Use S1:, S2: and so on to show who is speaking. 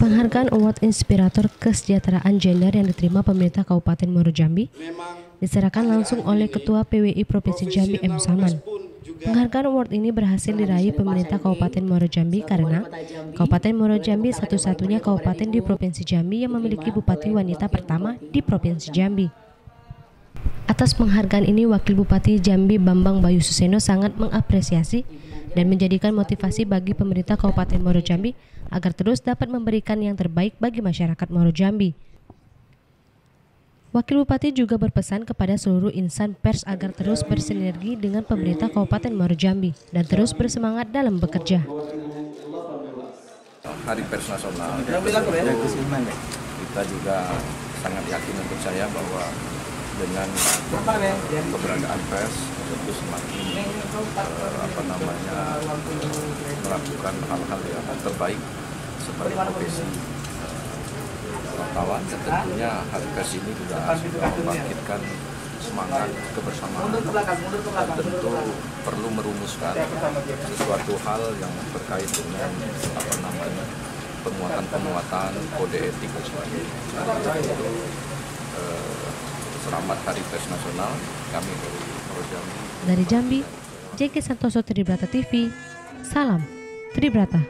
S1: Award Inspirator Kesejahteraan Gender yang diterima pemerintah Kabupaten Muaro Jambi diserahkan langsung oleh Ketua PWI Provinsi Jambi M. Salman. Penghargaan award ini berhasil diraih pemerintah Kabupaten Muaro Jambi karena Kabupaten Muaro Jambi satu-satunya kabupaten di Provinsi Jambi yang memiliki bupati wanita pertama di Provinsi Jambi. Atas penghargaan ini, Wakil Bupati Jambi Bambang Bayu Suseno sangat mengapresiasi dan menjadikan motivasi bagi pemerintah Kabupaten Muaro Jambi agar terus dapat memberikan yang terbaik bagi masyarakat Muaro Jambi. Wakil Bupati juga berpesan kepada seluruh insan pers agar terus bersinergi dengan pemerintah Kabupaten Muaro Jambi dan terus bersemangat dalam bekerja.
S2: Hari Pers Nasional, kita juga sangat yakin untuk saya bahwa dengan keberadaan pers tentu semakin uh, apa namanya melakukan hal-hal yang terbaik sebagai profesi wartawan dan tentunya hari pers ini juga sudah membangkitkan semangat kebersamaan dan tentu perlu merumuskan sesuatu hal yang terkait dengan apa namanya penguatan-penguatan kode etik dan sebagainya. Nah, selamat Hari Pers Nasional kami dari Jambi.
S1: Dari Jambi, JK Santoso Tribrata TV, salam Tribrata.